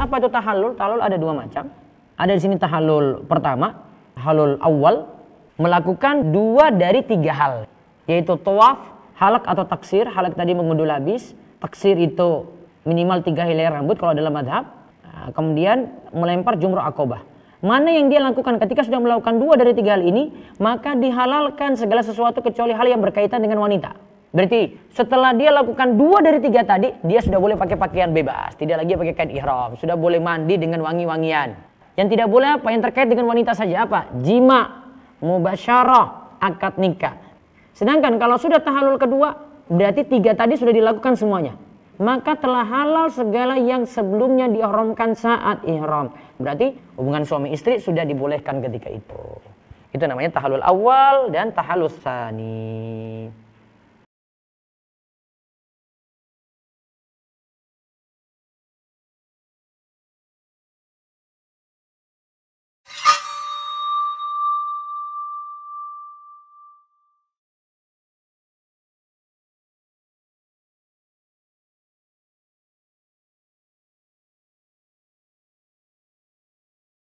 Apa itu tahallul? Tahallul ada dua macam. Ada di sini tahallul pertama, tahallul awal, melakukan dua dari tiga hal. Yaitu tawaf, halak atau taksir. Halak tadi mengundul habis. Taksir itu minimal tiga helai rambut kalau dalam madhab. Nah, kemudian melempar jumrah akobah. Mana yang dia lakukan ketika sudah melakukan dua dari tiga hal ini, maka dihalalkan segala sesuatu kecuali hal yang berkaitan dengan wanita. Berarti setelah dia lakukan dua dari tiga tadi, dia sudah boleh pakai pakaian bebas. Tidak lagi pakai kain ihram. Sudah boleh mandi dengan wangi-wangian. Yang tidak boleh apa? Yang terkait dengan wanita saja apa? Jima, mubasyarah, akad nikah. Sedangkan kalau sudah tahalul kedua, berarti tiga tadi sudah dilakukan semuanya maka telah halal segala yang sebelumnya diharamkan saat ihram. Berarti hubungan suami istri sudah dibolehkan ketika itu. Itu namanya tahalul awal dan tahalul sani.